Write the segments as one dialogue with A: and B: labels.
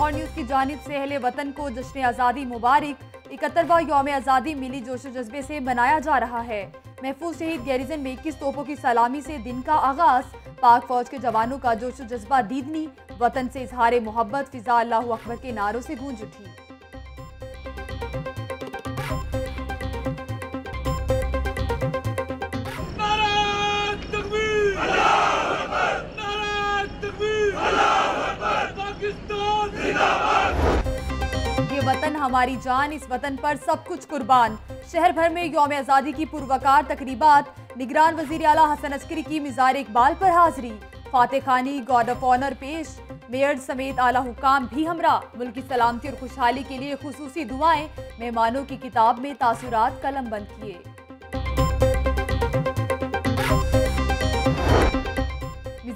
A: Lahore news کی جانب سے اہل وطن کو جشن آزادی مبارک، اکترواں یوم آزادی ملی جوش و جذبے سے منایا جا رہا ہے۔ محفوظ شہید گیریزن میں اکیس توپوں کی سلامی سے دن کا آغاز؟ پاک فوج کے جوانوں کا جوش و جذبہ دیدنی، وطن سے اظہار محبت، فضا اللہ اکبر کے نعروں سے گونج اٹھی۔ وطن، ہماری جان، اس وطن پر سب کچھ قربان۔ شہر بھر میں یوم آزادی کی پروکار تقریبات، نگران وزیر اعلیٰ حسن عسکری کی مزار اقبال پر حاضری۔ فاتح خانی گارڈ آف آنر پیش۔ میئر سمیت اعلیٰ حکام بھی ہمراہ۔ ملکی سلامتی اور خوشحالی کے لیے خصوصی دعائیں۔ مہمانوں کی کتاب میں تاثرات قلم بند کیے۔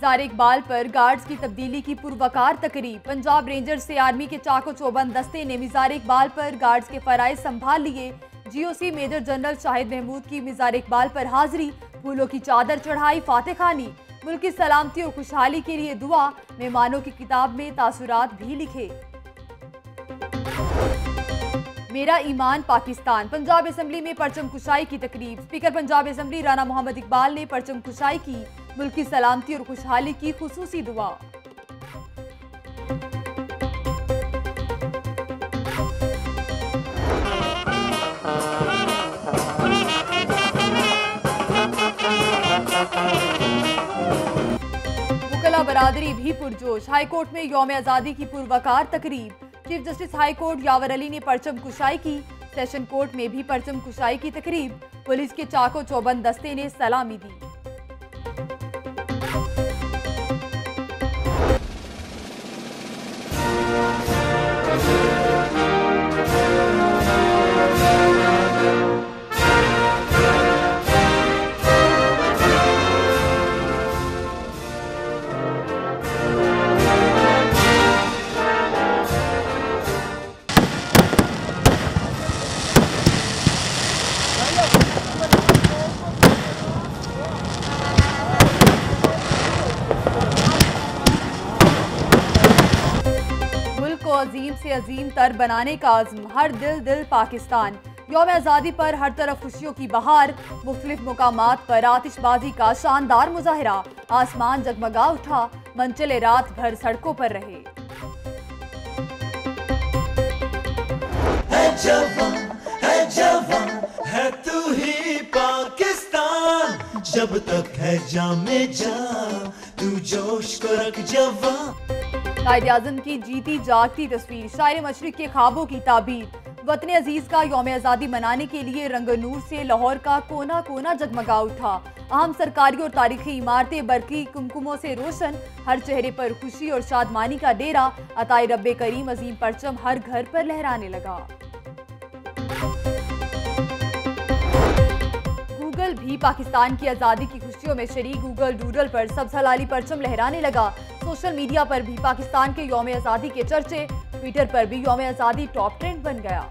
A: مزار اقبال پر گارڈز کی تبدیلی کی پروکار تقریب۔ پنجاب رینجر سے آرمی کے چاکو چوبند دستے نے مزار اقبال پر گارڈز کے فرائض سنبھال لیے۔ G O C major general Shahid Mahmood کی مزار اقبال پر حاضری، پھولوں کی چادر چڑھائی، فاتح خانی۔ ملک کی سلامتی اور خوشحالی کے لیے دعا، مہمانوں کی کتاب میں تاثرات بھی لکھے۔ میرا ایمان پاکستان۔ پنجاب اسمبلی میں پرچم کشائی کی تقریب۔ اسپیکر پنجاب اسمبلی رانا محمد اقبال نے پرچم کشائی کی۔ ملک کی سلامتی اور خوشحالی کی خصوصی دعا۔ وکلا برادری بھی پرجوش۔ ہائی کورٹ میں یوم آزادی کی پروکار تقریب۔ Chief justice high court Yawar Ali نے پرچم کشائی کی۔ سیشن کورٹ میں بھی پرچم کشائی کی تقریب۔ پولیس کے چاکو چوبند دستے نے سلامی دی۔ عظیم سے عظیم تر بنانے کا عزم، ہر دل دل پاکستان۔ یوم آزادی پر ہر طرف خوشیوں کی بہار۔ مختلف مقامات پر آتش بازی کا شاندار مظاہرہ۔ آسمان جگمگا اٹھا منچلے رات بھر سڑکوں پر رہے۔
B: ہے جوان ہے جوان، ہے تو ہی پاکستان۔ جب تک ہے جام جان، تو جوش کو رکھ جوان۔
A: قائد اعظم کی جیتی جاگتی تصویر، شاعر مشرق کے خوابوں کی تعبیر۔ وطن عزیز کا یوم آزادی منانے کے لیے رنگ نور سے لاہور کا کونا کونا جگمگا اٹھا۔ اہم سرکاری اور تاریخی عمارتیں برقی کمکموں سے روشن۔ ہر چہرے پر خوشی اور شادمانی کا ڈیرا عطائی رب کریم عظیم پرچم ہر گھر پر لہرانے لگا۔ پاکستان کی آزادی کی خوشیوں میں شریک گوگل ڈوڈل پر سبز حلالی پرچم لہرانے لگا۔ سوشل میڈیا پر بھی پاکستان کے یوم آزادی کے چرچے، ٹویٹر پر بھی یوم آزادی ٹاپ ٹرینڈ بن گیا۔